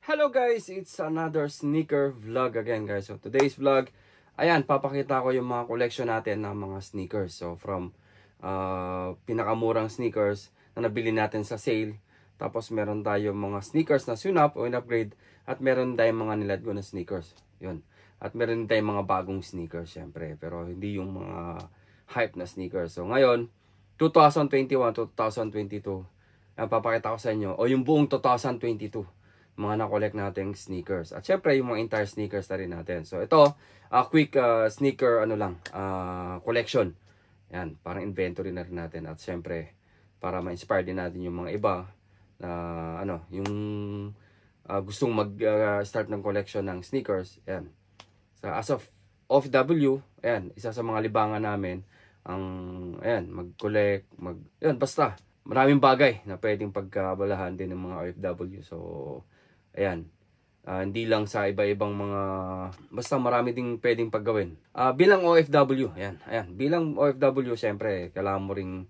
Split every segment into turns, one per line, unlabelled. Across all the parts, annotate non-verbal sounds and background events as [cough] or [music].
Hello guys, it's another sneaker vlog again guys. So today's vlog, ayan, papakita ko yung mga collection natin ng mga sneakers. So from uh, pinakamurang sneakers na nabili natin sa sale. Tapos meron tayo mga sneakers na sunap o in-upgrade. At meron tayong mga niladgo na sneakers. Yun. At meron tayong mga bagong sneakers syempre. Pero hindi yung mga hype na sneakers. So ngayon, 2021, 2022, ang papakita ko sa inyo. O yung buong 2022 mga na-collect nating sneakers. At syempre, yung mga entire sneakers na rin natin. So, ito, uh, quick uh, sneaker, ano lang, uh, collection. Yan, parang inventory na rin natin. At syempre, para ma-inspire din natin yung mga iba na, ano, yung uh, gustong mag-start uh, ng collection ng sneakers. Yan. So, as of OFW, ayan, isa sa mga libangan namin, ang, ayan, mag-collect, mag, yan, basta, maraming bagay na pwedeng pagkabalahan din ng mga OFW. So, Ayan. Uh, hindi lang sa iba-ibang mga basta marami ding pwedeng paggawin. Uh, bilang OFW, ayan, ayan. Bilang OFW, syempre, kailangan mo ring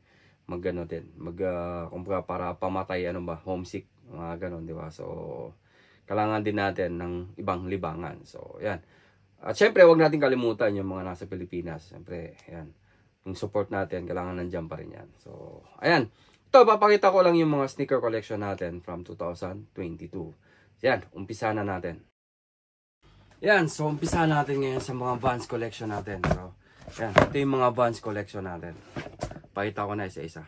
magano din, mag uh, para pamatay ano ba, homesick, mga ganun, di ba? So kailangan din natin ng ibang libangan. So, ayan. At syempre, wag natin kalimutan yung mga nasa Pilipinas. Syempre, ayan. Yung support natin, kailangan nandiyan pa rin yan. So, ayan. Ito, papakita ko lang yung mga sneaker collection natin from 2022. Yan, umpisa na natin. Yan, so umpisa natin ngayon sa mga Vans collection natin. So, yan, ito yung mga Vans collection natin. Pakita ko na isa-isa.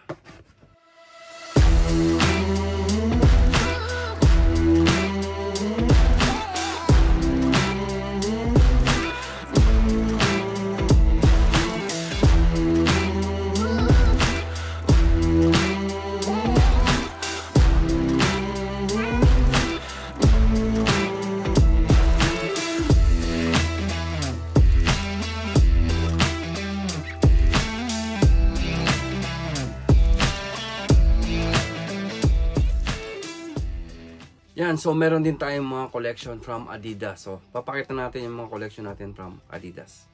So meron din tayong mga collection from Adidas. So, papakita natin yung mga collection natin from Adidas.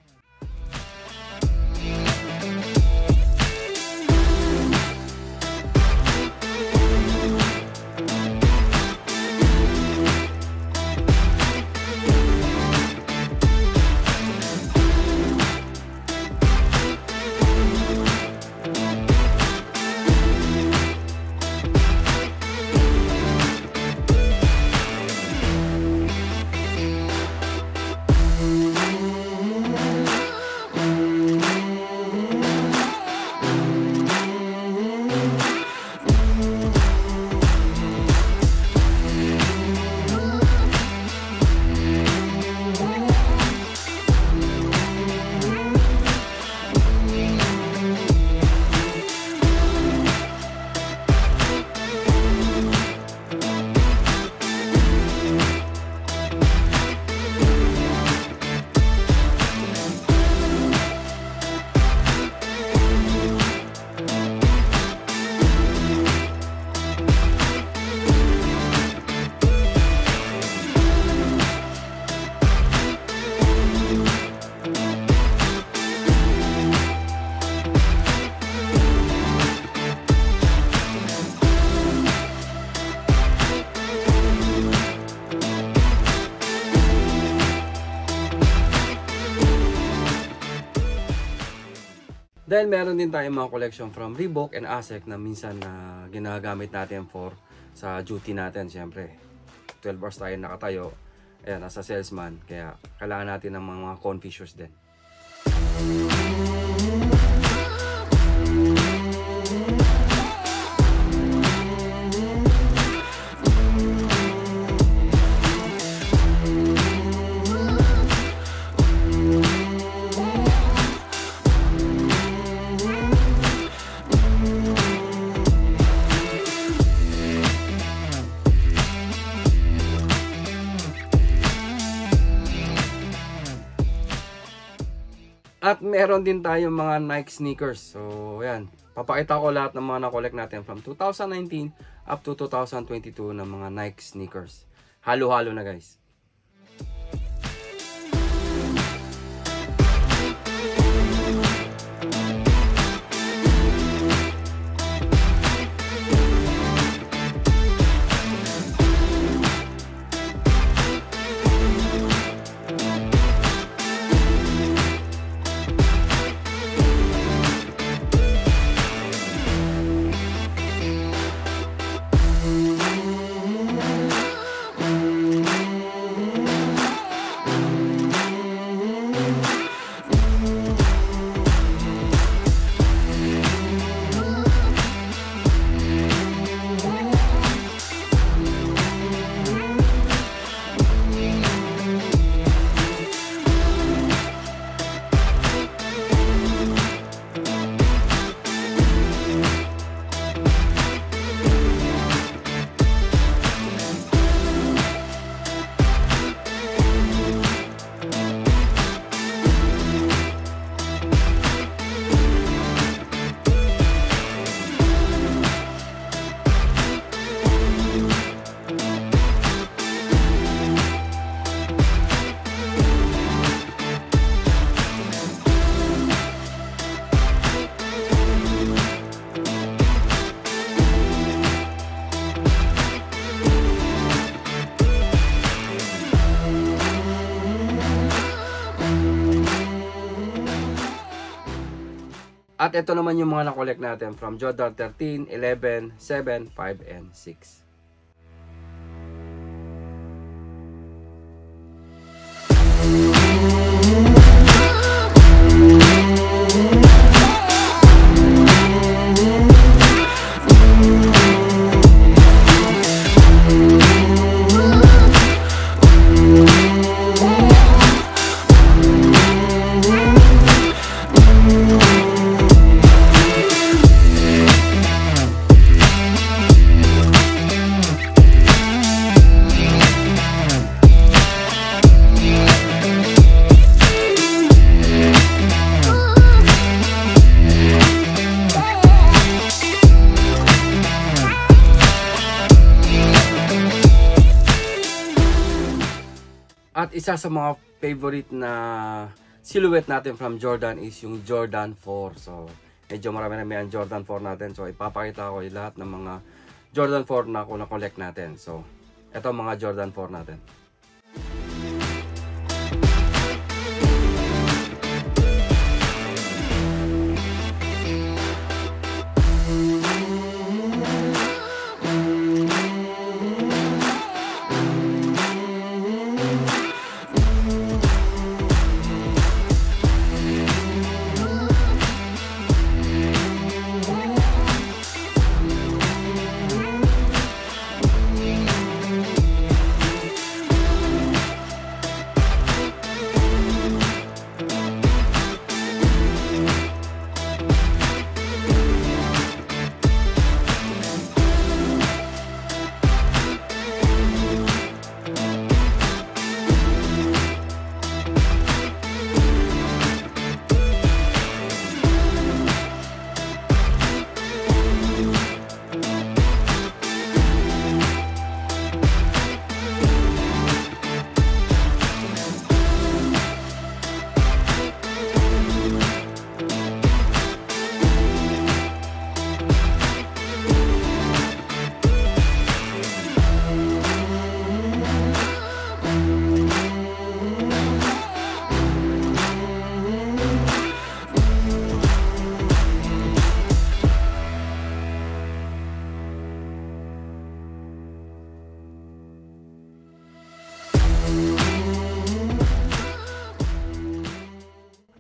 Dahil meron din tayong mga collection from Reebok and ASIC na minsan na ginagamit natin for sa duty natin syempre. 12 hours tayo nakatayo. Ayan, nasa salesman. Kaya kailangan natin ng mga, mga comfy shoes din. At meron din tayong mga Nike sneakers. So, yan. Papakita ko lahat ng mga na-collect natin from 2019 up to 2022 ng mga Nike sneakers. Halo-halo na guys. At ito naman yung mga na-collect natin from Jordan 13, 11, 7, 5, and 6. Isa sa mga favorite na silhouette natin from Jordan is yung Jordan 4. So, medyo marami na ang Jordan 4 natin. So, ipapakita ko lahat ng mga Jordan 4 na kung na-collect natin. So, ito mga Jordan 4 natin.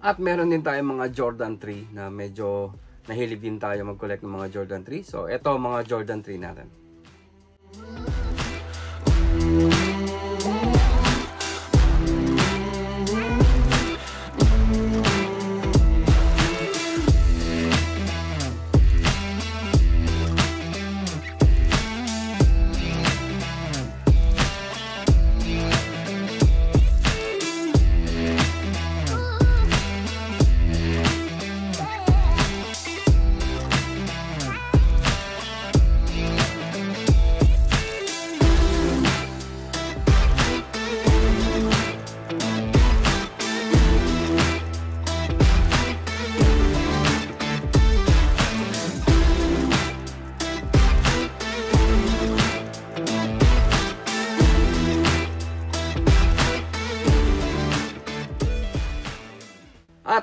At meron din tayo mga Jordan 3 na medyo nahilig din tayo mag-collect ng mga Jordan 3. So, ito mga Jordan 3 natin.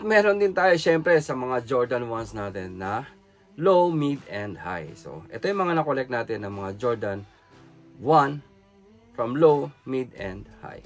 Meron din tayo syempre sa mga Jordan 1s natin na low, mid, and high. So, ito yung mga na-collect natin ng mga Jordan 1 from low, mid, and high.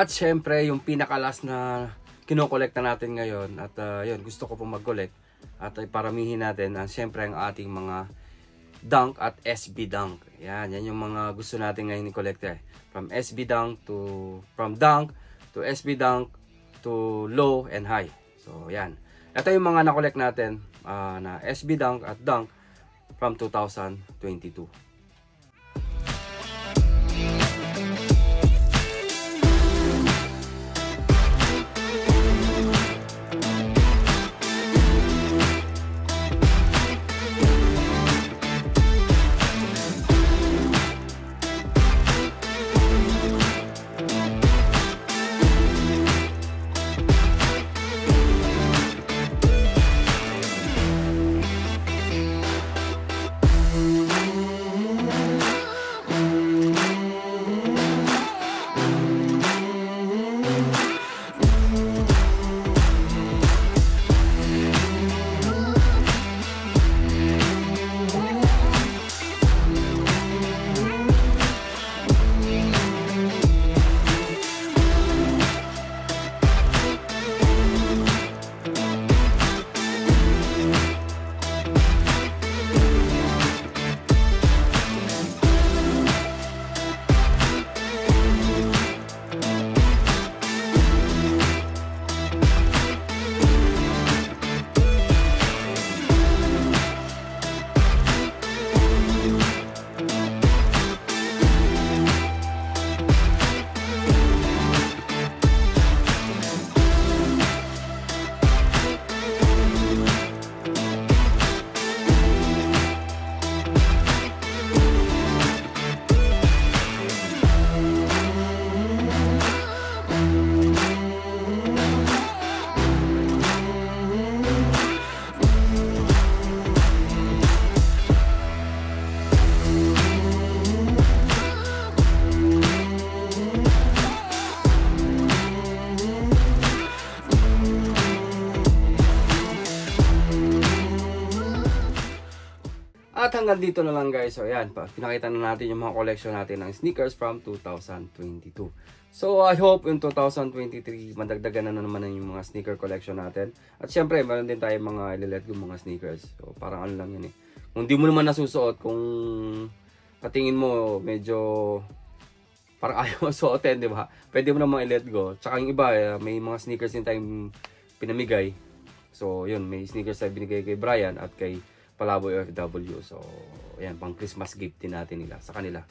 At syempre, yung pinakalas na kinokolekta natin ngayon at uh, yun, gusto ko pong mag-collect at uh, paramihin natin uh, syempre ang ating mga dunk at SB dunk. Yan, yan yung mga gusto natin ngayon i-collect eh. From SB dunk to from dunk to SB dunk to low and high. So, yan. Ito yung mga na-collect natin uh, na SB dunk at dunk from 2022. Hanggang dito na lang guys. So ayan, pinakita na natin yung mga collection natin ng sneakers from 2022. So I hope in 2023 madagdagan na, na naman yung mga sneaker collection natin. At syempre, meron din tayo mga ililet yung mga sneakers. So parang ano lang yun eh. Kung di mo naman nasusuot, kung patingin mo medyo parang [laughs] ayaw mo suotin, di ba? Pwede mo naman i-let go. Tsaka yung iba, eh, may mga sneakers din tayong pinamigay. So yun, may sneakers tayo binigay kay Brian at kay Palaboy OFW. So, ayan, pang Christmas gift din natin nila sa kanila.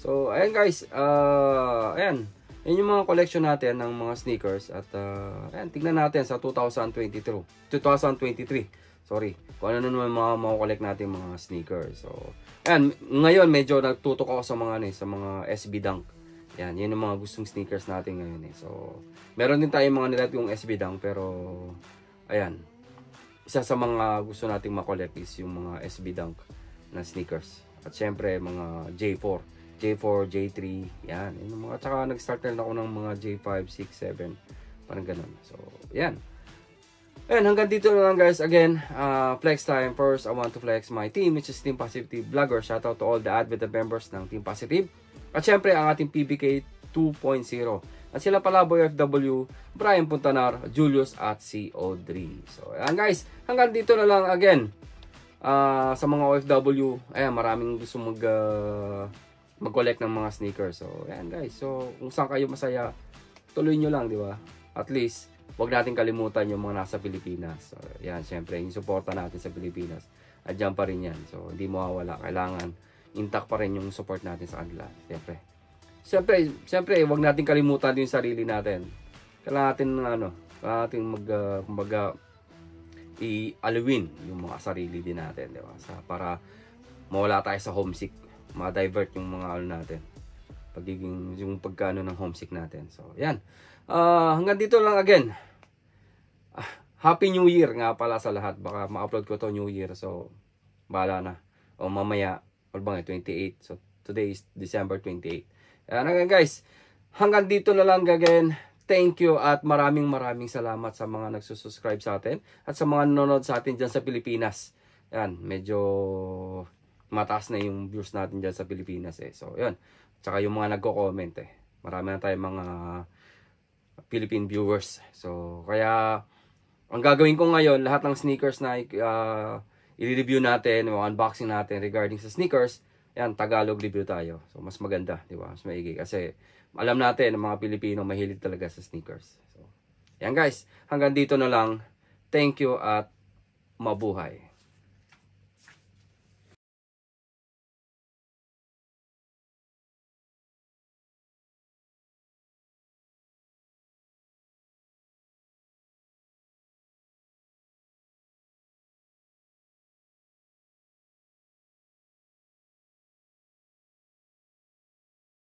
So, ayan guys, uh, ayan, yan yung mga collection natin ng mga sneakers at uh, ayan, tingnan natin sa 2022, 2023. Sorry, kung ano naman mga mga-collect natin mga sneakers. So, ayan, ngayon medyo nagtutok ako sa mga ni, sa mga SB Dunk. Yan, yan yung mga gustong sneakers natin ngayon eh. So, meron din tayong mga nilat yung SB Dunk pero ayan, isa sa mga gusto nating makollect is yung mga SB Dunk na sneakers. At syempre, mga J4. J4, J3, yan. Yung mga, tsaka nag-start na ako ng mga J5, 6, 7. Parang ganun. So, yan. And hanggang dito na lang guys. Again, uh, flex time. First, I want to flex my team, which is Team Positive Vlogger. Shout out to all the admin members ng Team Positive. At syempre, ang ating PBK 2.0. At sila pala Boy FW, Brian Puntanar, Julius at si Audrey. So, ayan guys, hanggang dito na lang again. Uh, sa mga OFW, ayan, maraming gusto mag uh, mag-collect ng mga sneakers. So, ayan guys. So, kung saan kayo masaya, tuloy nyo lang, di ba? At least, wag natin kalimutan yung mga nasa Pilipinas. So, ayan, syempre, yung suporta natin sa Pilipinas. At dyan pa rin yan. So, hindi mawawala. Kailangan intact pa rin yung support natin sa kanila. Syempre. Siyempre, siyempre, wag natin kalimutan yung sarili natin. Kailangan natin ano, kailangan natin mag uh, kumbaga i-alawin yung mga sarili din natin, di ba? Sa para mawala tayo sa homesick, ma-divert yung mga ano natin. Pagiging yung pagkano ng homesick natin. So, yan. Uh, hanggang dito lang again. Uh, Happy New Year nga pala sa lahat. Baka ma-upload ko to New Year. So, bahala na. O mamaya, or bang 28. So, today is December 28. Ayan hanggang guys, hanggang dito na lang again. Thank you at maraming maraming salamat sa mga nagsusubscribe sa atin at sa mga nanonood sa atin dyan sa Pilipinas. Ayan, medyo mataas na yung views natin dyan sa Pilipinas eh. So, yun. Tsaka yung mga nagko-comment eh. Marami na tayong mga Philippine viewers. So, kaya ang gagawin ko ngayon, lahat ng sneakers na uh, i-review natin, o unboxing natin regarding sa sneakers, yan, Tagalog review tayo. So, mas maganda, di ba? Mas maigi. Kasi, alam natin, ang mga Pilipino, mahilig talaga sa sneakers. So, yan guys, hanggang dito na lang. Thank you at mabuhay.